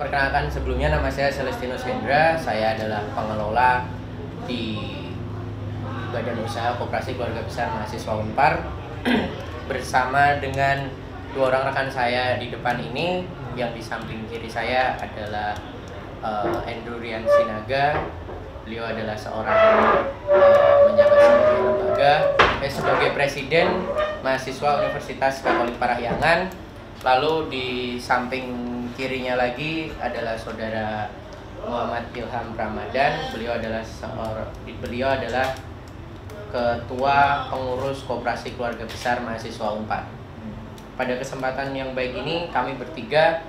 Perkenalkan sebelumnya nama saya Celestinus Hendra, saya adalah pengelola di Badan Usaha Koperasi Keluarga Besar Mahasiswa Unpar. Bersama dengan dua orang rekan saya di depan ini yang di samping kiri saya adalah uh, Andrew Rian Sinaga. Beliau adalah seorang uh, menjabat sebagai lembaga eh, sebagai presiden mahasiswa Universitas Katolik Parahyangan. Lalu di samping kirinya lagi adalah saudara Muhammad Ilham Ramadan. Beliau adalah seorang beliau adalah ketua pengurus koperasi keluarga besar mahasiswa Unpar pada kesempatan yang baik ini kami bertiga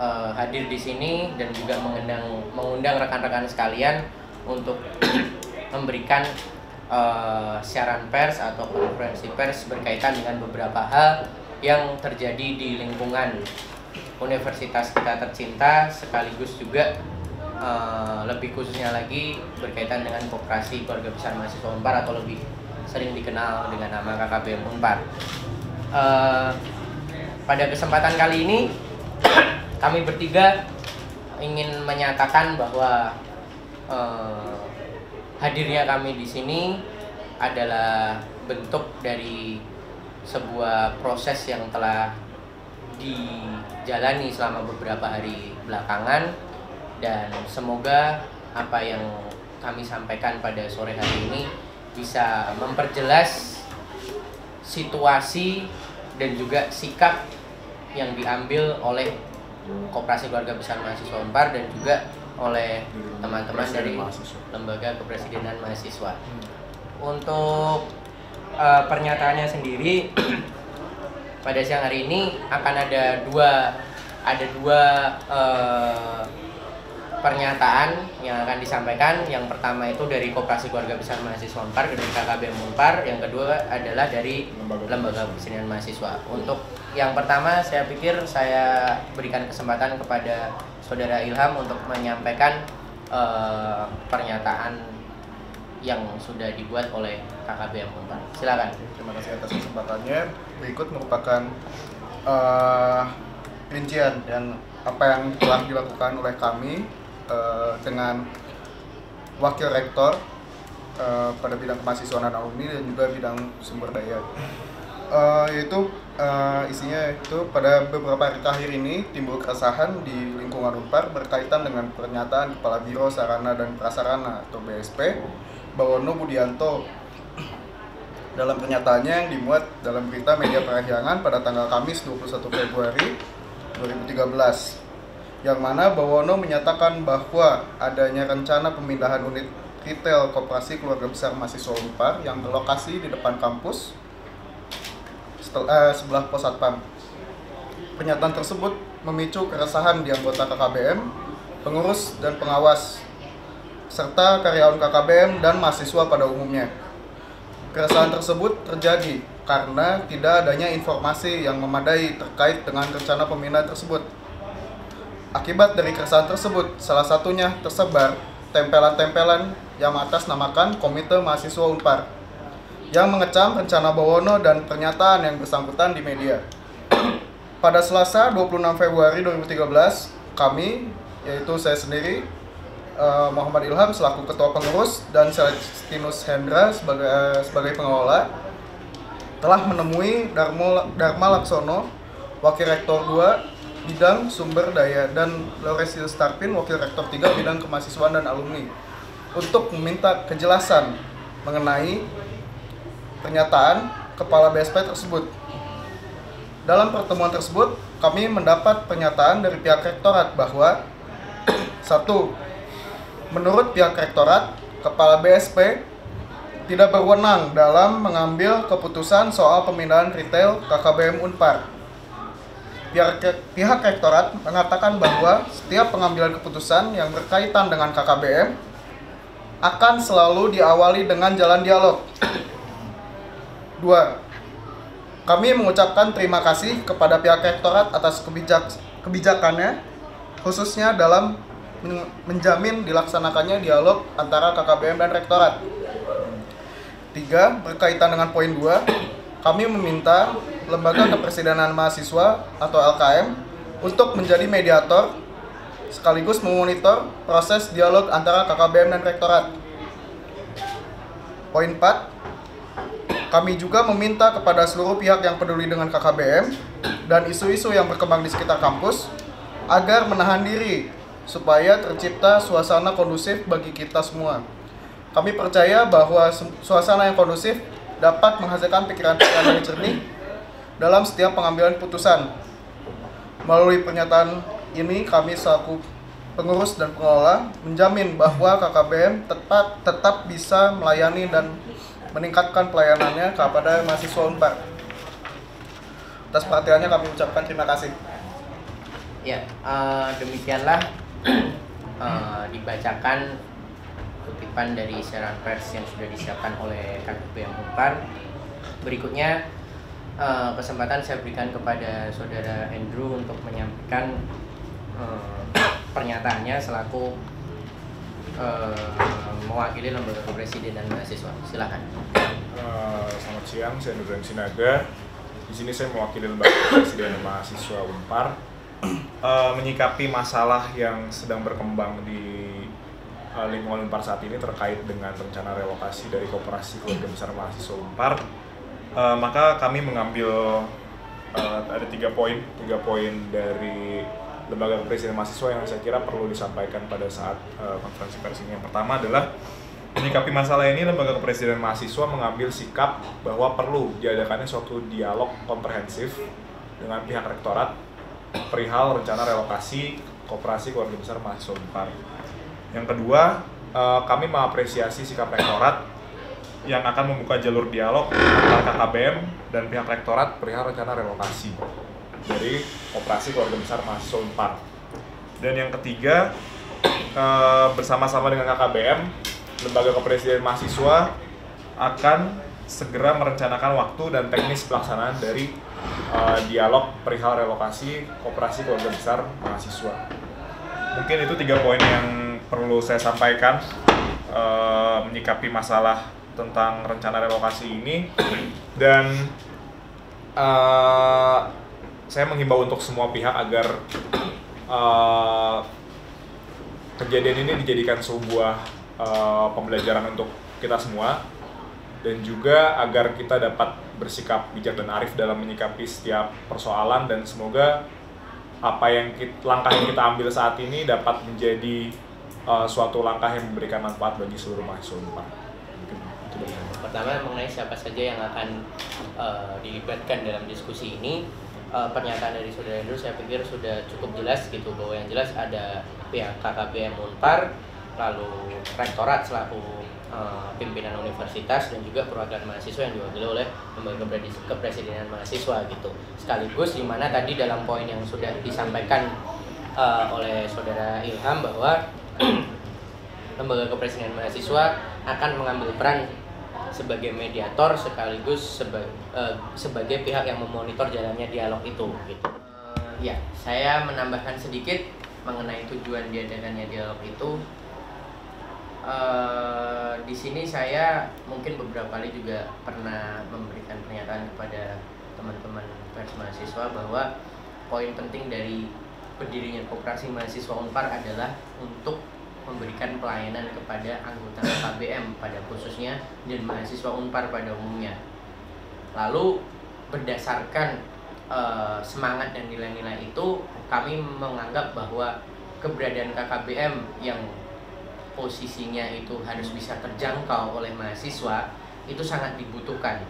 uh, hadir di sini dan juga mengundang mengundang rekan-rekan sekalian untuk memberikan uh, siaran pers atau konferensi pers berkaitan dengan beberapa hal yang terjadi di lingkungan universitas kita tercinta sekaligus juga uh, lebih khususnya lagi berkaitan dengan koperasi keluarga besar mahasiswa Unpar atau lebih sering dikenal dengan nama KKBM Unpar. Uh, pada kesempatan kali ini kami bertiga ingin menyatakan bahwa uh, hadirnya kami di sini adalah bentuk dari sebuah proses yang telah dijalani selama beberapa hari belakangan. Dan semoga apa yang kami sampaikan pada sore hari ini bisa memperjelas situasi dan juga sikap yang diambil oleh Koperasi Keluarga Besar Mahasiswa Unpar dan juga oleh teman-teman dari Lembaga Kepresidenan Mahasiswa. Untuk uh, pernyataannya sendiri pada siang hari ini akan ada dua ada dua uh, pernyataan yang akan disampaikan. Yang pertama itu dari Koperasi Keluarga Besar Mahasiswa Unpar dari KKBM Unpar. Yang kedua adalah dari Lembaga Kepresidenan Mahasiswa. Untuk yang pertama saya pikir saya berikan kesempatan kepada Saudara Ilham untuk menyampaikan uh, pernyataan yang sudah dibuat oleh KKBM Unpar. Silakan. terima kasih atas kesempatannya berikut merupakan uh, rincian dan apa yang telah dilakukan oleh kami uh, dengan wakil rektor uh, pada bidang kemahasiswaan alumni dan juga bidang sumber daya uh, yaitu uh, isinya itu pada beberapa hari terakhir ini timbul keresahan di lingkungan Unpar berkaitan dengan pernyataan Kepala Biro Sarana dan Prasarana atau BSP Bawono Budianto. Dalam pernyataannya yang dimuat dalam berita media Parahyangan pada tanggal Kamis 21 Februari 2013 yang mana Bawono menyatakan bahwa adanya rencana pemindahan unit retail koperasi keluarga besar mahasiswa Unpar yang berlokasi di depan kampus setel- eh, sebelah pos satpam. Pernyataan tersebut memicu keresahan di anggota KKBM, pengurus dan pengawas, serta karyawan KKBM dan mahasiswa pada umumnya. Keresahan tersebut terjadi karena tidak adanya informasi yang memadai terkait dengan rencana pemindahan tersebut. Akibat dari keresahan tersebut, salah satunya tersebar tempelan-tempelan yang atas namakan Komite Mahasiswa Unpar yang mengecam rencana Bawono dan pernyataan yang bersangkutan di media. Pada Selasa 26 Februari 2013, kami, yaitu saya sendiri, eh, Muhammad Ilham selaku Ketua Pengurus dan Celestinus Hendra sebagai eh, sebagai pengelola telah menemui Darmo, Dharma Laksono, Wakil Rektor 2 bidang sumber daya dan Lauresius Starpin, Wakil Rektor 3 bidang kemahasiswaan dan alumni untuk meminta kejelasan mengenai pernyataan Kepala BSP tersebut. Dalam pertemuan tersebut, kami mendapat pernyataan dari pihak rektorat bahwa satu, menurut pihak rektorat, Kepala BSP tidak berwenang dalam mengambil keputusan soal pemindahan retail KKBM Unpar. Pihak, pihak rektorat mengatakan bahwa setiap pengambilan keputusan yang berkaitan dengan KKBM akan selalu diawali dengan jalan dialog. Dua, Kami mengucapkan terima kasih kepada pihak rektorat atas kebijak kebijakannya, khususnya dalam menjamin dilaksanakannya dialog antara KKBM dan rektorat. Tiga, berkaitan dengan poin dua, kami meminta Lembaga Kepresidenan Mahasiswa atau LKM untuk menjadi mediator sekaligus memonitor proses dialog antara KKBM dan rektorat. Poin 4, kami juga meminta kepada seluruh pihak yang peduli dengan KKBM dan isu-isu yang berkembang di sekitar kampus agar menahan diri supaya tercipta suasana kondusif bagi kita semua. Kami percaya bahwa suasana yang kondusif dapat menghasilkan pikiran-pikiran yang jernih dalam setiap pengambilan putusan. Melalui pernyataan ini kami selaku pengurus dan pengelola menjamin bahwa KKBM tetap tetap bisa melayani dan meningkatkan pelayanannya kepada mahasiswa Unpar. Atas perhatiannya kami ucapkan terima kasih. Ya, uh, demikianlah uh, dibacakan kutipan dari siaran pers yang sudah disiapkan oleh KPP Unpar. Berikutnya uh, kesempatan saya berikan kepada saudara Andrew untuk menyampaikan uh, pernyataannya selaku uh, mewakili lembaga kepresidenan mahasiswa. Silakan. Uh, selamat siang, saya Nurdan Sinaga. Di sini saya mewakili lembaga kepresidenan mahasiswa Unpar uh, menyikapi masalah yang sedang berkembang di uh, lingkungan Unpar saat ini terkait dengan rencana relokasi dari Koperasi Keluarga Besar Mahasiswa Unpar. Uh, maka kami mengambil uh, ada tiga poin, tiga poin dari lembaga kepresidenan mahasiswa yang saya kira perlu disampaikan pada saat uh, konferensi pers ini. Yang pertama adalah menyikapi masalah ini lembaga kepresidenan mahasiswa mengambil sikap bahwa perlu diadakannya suatu dialog komprehensif dengan pihak rektorat perihal rencana relokasi kooperasi keluarga besar mahasiswa Unpar. Yang kedua, uh, kami mengapresiasi sikap rektorat yang akan membuka jalur dialog antara KKBM dan pihak rektorat perihal rencana relokasi dari operasi keluarga besar mahasiswa Unpar. Dan yang ketiga, eh, bersama-sama dengan KKBM, Lembaga Kepresidenan Mahasiswa akan segera merencanakan waktu dan teknis pelaksanaan dari uh, dialog perihal relokasi kooperasi keluarga besar mahasiswa. Mungkin itu tiga poin yang perlu saya sampaikan uh, menyikapi masalah tentang rencana relokasi ini dan uh, saya menghimbau untuk semua pihak agar uh, kejadian ini dijadikan sebuah uh, pembelajaran untuk kita semua. Dan juga agar kita dapat bersikap bijak dan arif dalam menyikapi setiap persoalan. Dan semoga apa yang kita, langkah yang kita ambil saat ini dapat menjadi uh, suatu langkah yang memberikan manfaat bagi seluruh mahasiswa. Pertama mengenai siapa saja yang akan uh, dilibatkan dalam diskusi ini uh, pernyataan dari saudara Andrew saya pikir sudah cukup jelas gitu bahwa yang jelas ada pihak KKBM Unpar lalu rektorat selaku uh, pimpinan universitas dan juga perwakilan mahasiswa yang diwakili oleh lembaga kepresidenan mahasiswa gitu. Sekaligus di mana tadi dalam poin yang sudah disampaikan uh, oleh saudara Ilham bahwa lembaga kepresidenan mahasiswa akan mengambil peran sebagai mediator sekaligus seba, uh, sebagai pihak yang memonitor jalannya dialog itu gitu. Uh, ya, saya menambahkan sedikit mengenai tujuan diadakannya dialog itu. Uh, di sini saya mungkin beberapa kali juga pernah memberikan pernyataan kepada teman-teman pers mahasiswa bahwa poin penting dari berdirinya koperasi mahasiswa Unpar adalah untuk memberikan pelayanan kepada anggota KBM pada khususnya dan mahasiswa Unpar pada umumnya. Lalu berdasarkan uh, semangat dan nilai-nilai itu kami menganggap bahwa keberadaan KKBM yang posisinya itu harus bisa terjangkau oleh mahasiswa itu sangat dibutuhkan.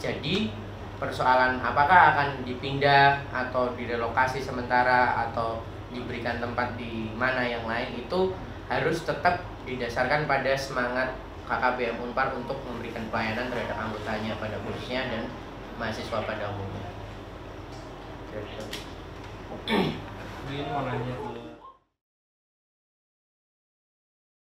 Jadi persoalan apakah akan dipindah atau direlokasi sementara atau diberikan tempat di mana yang lain itu harus tetap didasarkan pada semangat KKBM Unpar untuk memberikan pelayanan terhadap anggotanya pada khususnya dan mahasiswa pada umumnya. Ini mau nanya